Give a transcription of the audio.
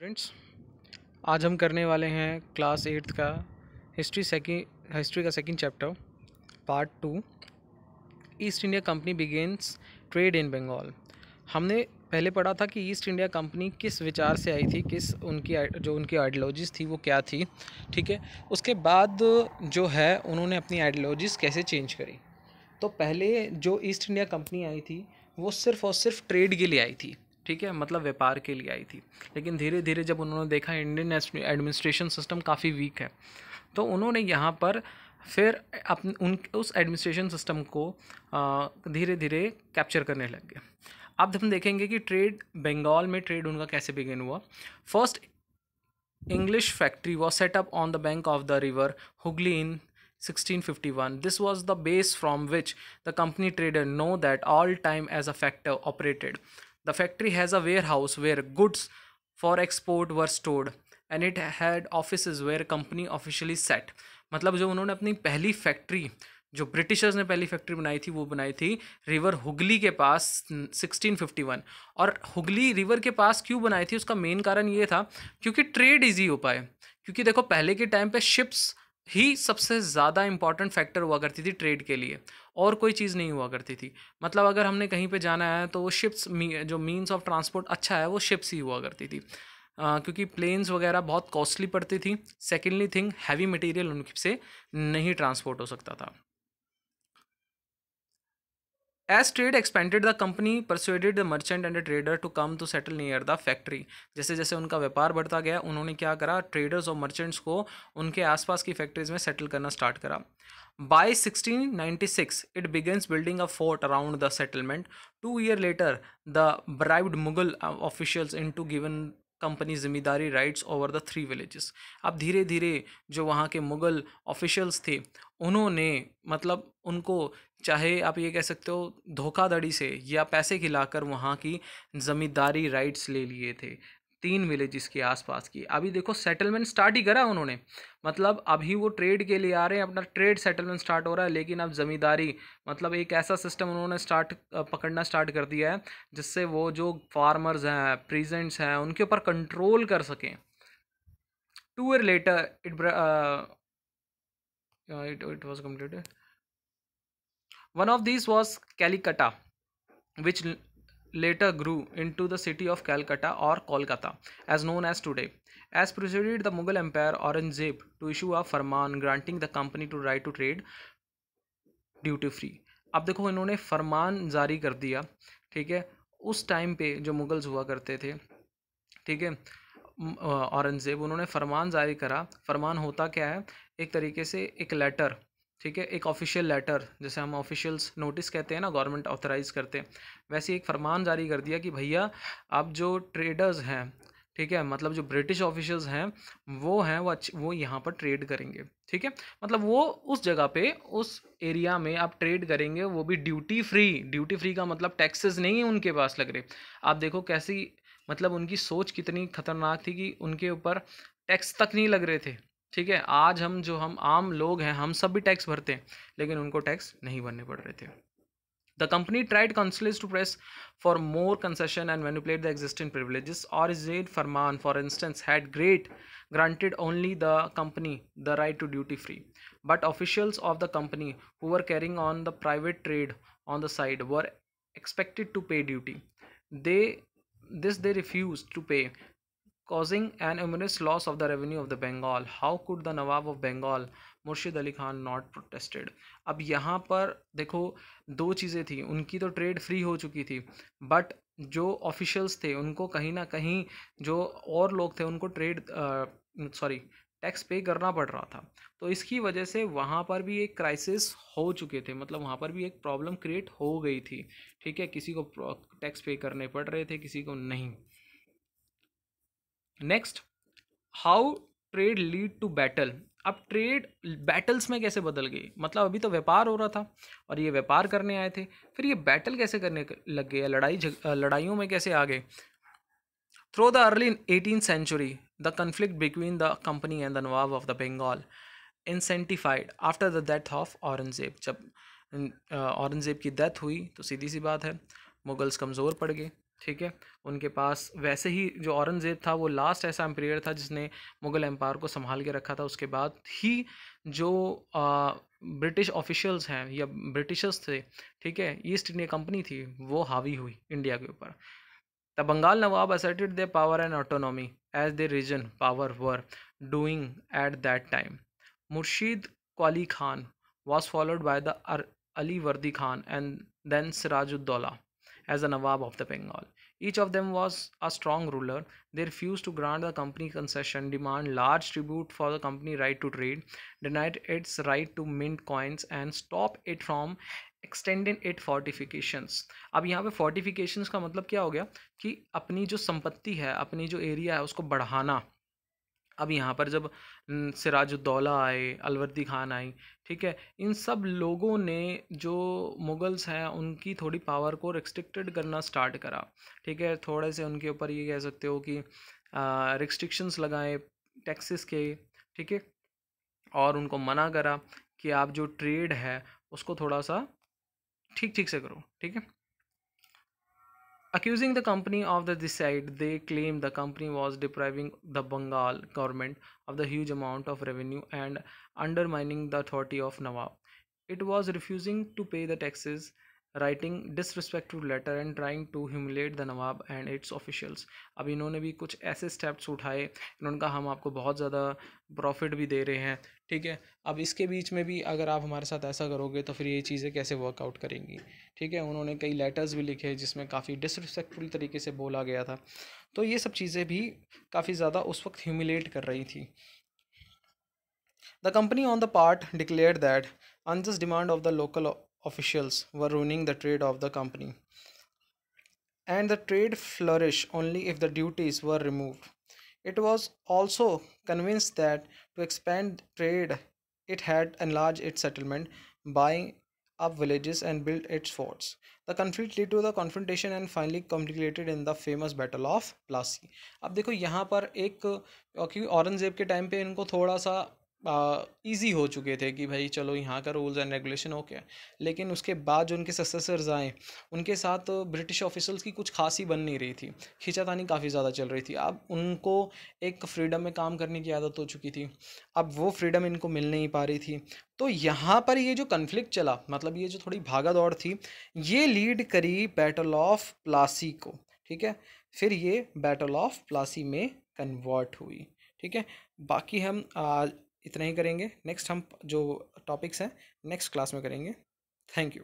Friends आज हम करने वाले हैं क्लास एट्थ का हिस्ट्री सेकेंड हिस्ट्री का second chapter part two East India Company begins trade in Bengal हमने पहले पढ़ा था कि ईस्ट इंडिया कंपनी किस विचार से आई थी, किस उनकी, जो उनकी आइडियोलॉजीज़ थी, वो क्या थी, ठीक है? उसके बाद जो है, उन्होंने अपनी आइडियोलॉजीज़ कैसे चेंज करी? तो पहले जो ईस्ट इंडिया कंपनी आई थी, वो सिर्फ़ और सिर्फ़ ट्रेड के लिए आई थी। ठीक है मतलब व्यापार के लिए आई थी। लेकिन धीरे धीरे जब उन्होंने देखा इंडियन एडमिनिस्ट्रेशन सिस्टम काफ़ी वीक है तो उन्होंने यहाँ पर फिर अपने उन, उस एडमिनिस्ट्रेशन सिस्टम को धीरे धीरे कैप्चर करने लग गए अब हम देखेंगे कि ट्रेड बंगाल में ट्रेड उनका कैसे बिगिन हुआ। First English factory was set up on the bank of the river Hooghly in 1651 this was the base from which the company trader know that all time as a factor operated. The factory has a warehouse where goods for export were stored, and it had offices where company officially sat. मतलब जो उन्होंने अपनी पहली factory जो Britishers ने पहली factory बनाई थी, वो बनाई थी रिवर हुगली के पास 1651 और हुगली रिवर के पास क्यों बनाई थी? उसका मेन कारण ये था क्योंकि ट्रेड इजी हो पाए। क्योंकि देखो, पहले के टाइम पे शिप्स ही सबसे ज़्यादा इंपॉर्टेंट फैक्टर हुआ करती थी ट्रेड के लिए और कोई चीज़ नहीं हुआ करती थी। मतलब अगर हमने कहीं पे जाना है तो वो शिप्स जो मीन्स ऑफ़ ट्रांसपोर्ट अच्छा है वो शिप्स ही हुआ करती थी। Uh, क्योंकि प्लेन्स वगैरह बहुत कॉस्टली पड़ती थी। सेकेंडली थिंग हैवी मटेरियल उनसे नहीं ट्रांसपोर्ट हो सकता था। As trade expanded the company persuaded the merchant and trader to come to settle near the factory जैसे जैसे उनका व्यापार बढ़ता गया, उन्होंने क्या करा? ट्रेडर्स और मर्चेंट्स को उनके आसपास की फैक्ट्रीज में सेटल करना स्टार्ट करा। By 1696 it begins building a fort around the settlement two year later the bribed Mughal officials in to given company ज़िम्मेदारी rights over the three villages अब धीरे धीरे जो वहाँ के मुग़ल ऑफिशल्स थे, उन्होंने मतलब उनको चाहे आप ये कह सकते हो धोखाधड़ी से या पैसे खिलाकर वहाँ की ज़मींदारी राइट्स ले लिए थे। तीन विलेजेस के आसपास की। अभी देखो सेटलमेंट स्टार्ट ही करा उन्होंने। मतलब अभी वो ट्रेड के लिए आ रहे हैं, अपना ट्रेड सेटलमेंट स्टार्ट हो रहा है, लेकिन अब ज़मींदारी मतलब एक ऐसा सिस्टम उन्होंने स्टार्ट पकड़ना स्टार्ट कर दिया है, जिससे वो जो फार्मर्स हैं प्रेजेंट्स हैं, उनके ऊपर कंट्रोल कर सकें। Two year later it it it was completed one of this was Calcutta which later grew into the city of Calcutta or Kolkata, as known as today. As proceeded the Mughal Empire Aurangzeb to issue a farman granting the company to right to trade duty free अब देखो इन्होंने फरमान जारी कर दिया ठीक है उस time पे जो मुगल्स हुआ करते थे ठीक है औरंगज़ेब उन्होंने फरमान जारी करा फरमान होता क्या है एक तरीके से एक लेटर ठीक है, एक ऑफिशियल लेटर जैसे हम ऑफिशियल्स नोटिस कहते हैं ना गवर्नमेंट ऑथराइज़ करते हैं। वैसे एक फरमान जारी कर दिया कि भैया अब जो ट्रेडर्स हैं, ठीक है मतलब जो ब्रिटिश ऑफिशियल्स हैं, वो हैं, वो वो यहाँ पर ट्रेड करेंगे, ठीक है? मतलब वो उस जगह पे, उस एरिया में आप ट्रेड करेंगे, वो भी ड्यूटी फ्री ड्यूटी फ्री का मतलब टैक्सेस नहीं उनके पास लग रहे। आप देखो कैसी मतलब उनकी सोच कितनी खतरनाक थी कि उनके ऊपर टैक्स तक नहीं लग रहे थे। ठीक है? आज हम जो हम आम लोग हैं, हम सब भी टैक्स भरते हैं, लेकिन उनको टैक्स नहीं भरने पड़ रहे थे। The company tried continuously to press for more concession and manipulate the existing privileges और is add farman for instance had great granted only the company the right to duty free but officials of the company who are carrying on the private trade on the side were expected to pay duty they this they refuse to pay causing an immense loss of the revenue of the Bengal. How could the Nawab of Bengal, मुर्शिद Ali Khan not protested अब यहाँ पर देखो दो चीज़ें थी। उनकी तो ट्रेड फ्री हो चुकी थी बट जो ऑफिशियल्स थे उनको कहीं ना कहीं जो और लोग थे उनको ट्रेड सॉरी टैक्स पे करना पड़ रहा था। तो इसकी वजह से वहाँ पर भी एक क्राइसिस हो चुके थे। मतलब वहाँ पर भी एक प्रॉब्लम क्रिएट हो गई थी। ठीक है किसी को टैक्स पे करने पड़ रहे थे किसी को नहीं। Next how trade lead to battle अब ट्रेड बैटल्स में कैसे बदल गई? मतलब अभी तो व्यापार हो रहा था और ये व्यापार करने आए थे। फिर ये बैटल कैसे करने लग गए लड़ाई लड़ाइयों में कैसे आ गए through the early eighteen century the conflict between the company and the nawab of the Bengal intensified after the death of Aurangzeb जब औरंगज़ेब की डेथ हुई तो सीधी सी बात है मुगल्स कमज़ोर पड़ गए, ठीक है? उनके पास वैसे ही जो औरंगज़ेब था, वो लास्ट ऐसा एम्पीरियर था जिसने मुग़ल एम्पायर को संभाल के रखा था। उसके बाद ही जो ब्रिटिश ऑफिशियल्स हैं या ब्रिटिशर्स थे, ठीक है? ईस्ट इंडिया कंपनी थी, वो हावी हुई इंडिया के ऊपर। The Bengal nawab asserted their power and autonomy as their region power were doing at that time Murshid Quli Khan was followed by the Ali Vardi Khan and then Sirajuddaulah as the Nawab of the Bengal. Each of them was a strong ruler. They refused to grant the company concession, demand large tribute for the company right to trade, denied its right to mint coins, and stop it from extending it fortifications अब यहाँ पे fortifications का मतलब क्या हो गया कि अपनी जो संपत्ति है अपनी जो एरिया है उसको बढ़ाना अब यहाँ पर जब सिराजुद्दौला आए, अलवर्दी खान आई, ठीक है, इन सब लोगों ने जो मुगल्स हैं, उनकी थोड़ी पावर को रिस्ट्रिक्टेड करना स्टार्ट करा, ठीक है, थोड़े से उनके ऊपर ये कह सकते हो कि रिस्ट्रिक्शंस लगाए टैक्सेस के, ठीक है, और उनको मना करा कि आप जो ट्रेड है, उसको थोड़ा सा ठीक ठीक से करो, ठीक है। Accusing the company of the decide, they claim the company was depriving the Bengal government of the huge amount of revenue and undermining the authority of Nawab. It was refusing to pay the taxes writing disrespectful letter and trying to humiliate the nawab and its officials अब इन्होंने भी कुछ ऐसे steps उठाए, इन्होंने कहा, हम आपको बहुत ज़्यादा प्रॉफिट भी दे रहे हैं। ठीक है? अब इसके बीच में भी अगर आप हमारे साथ ऐसा करोगे तो फिर ये चीज़ें कैसे वर्कआउट करेंगी? ठीक है? उन्होंने कई लेटर्स भी लिखे, जिसमें काफ़ी डिसरिस्पेक्टफुल तरीके से बोला गया था। तो ये सब चीज़ें भी काफ़ी ज़्यादा उस वक्त ह्यूमिलेट कर रही थी। The company on the part declare that unjust demand of the local officials were ruining the trade of the company. And the trade flourished only if the duties were removed. It was also convinced that to expand trade, it had enlarged its settlement, buying up villages and built its forts. The conflict led to the confrontation and finally complicated in the famous battle of Plassey. अब देखो यहाँ पर एक क्योंकि औरंगजेब के time पे इनको थोड़ा सा ईज़ी हो चुके थे कि भाई चलो यहाँ का रूल्स एंड रेगुलेशन ओके लेकिन उसके बाद जो उनके सक्सेसर्स आए, उनके साथ ब्रिटिश ऑफिसर्स की कुछ खासी बन नहीं रही थी। खींचातानी काफ़ी ज़्यादा चल रही थी। अब उनको एक फ्रीडम में काम करने की आदत हो चुकी थी। अब वो फ्रीडम इनको मिल नहीं पा रही थी। तो यहाँ पर ये जो कन्फ्लिक्ट चला मतलब ये जो थोड़ी भागा दौड़ थी, ये लीड करी बैटल ऑफ़ प्लासी को, ठीक है? फिर ये बैटल ऑफ़ प्लासी में कन्वर्ट हुई, ठीक है? बाकी हम इतना ही करेंगे। नेक्स्ट हम जो टॉपिक्स हैं नेक्स्ट क्लास में करेंगे। Thank you